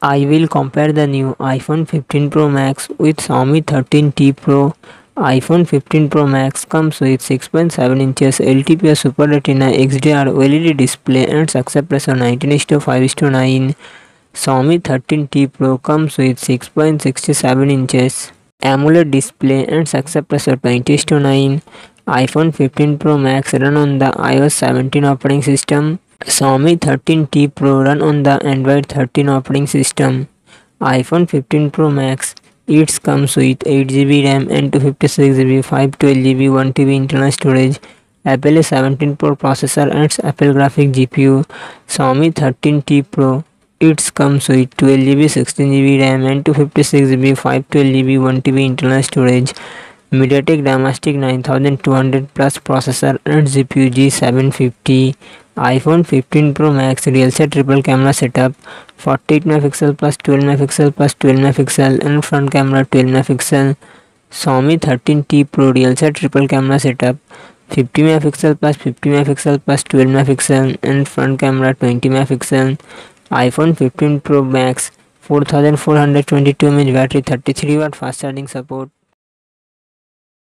I will compare the new iPhone 15 Pro Max with Xiaomi 13T Pro. iPhone 15 Pro Max comes with 6.7 inches LTPS Super Retina XDR OLED display and success ratio 19:5:9. Xiaomi 13T Pro comes with 6.67 inches AMOLED display and success ratio 20:9. iPhone 15 Pro Max run on the iOS 17 operating system. Xiaomi 13T Pro run on the Android 13 operating system. iPhone 15 Pro Max it comes with 8GB RAM and 256GB 512GB 1TB internal storage. Apple A17 Pro processor and Apple graphic GPU. Xiaomi 13T Pro it comes with 12GB 16GB RAM and 256GB 512GB 1TB internal storage. MediaTek Dimensity 9200 Plus processor and GPU G750 iPhone 15 Pro Max real set triple camera setup 48 megapixel plus 12 megapixel plus 12 megapixel and front camera 12 megapixel Xiaomi 13T Pro real set triple camera setup 50 megapixel plus 50 megapixel plus 12 megapixel and front camera 20 megapixel iPhone 15 Pro Max 4422 mAh battery 33 watt fast charging support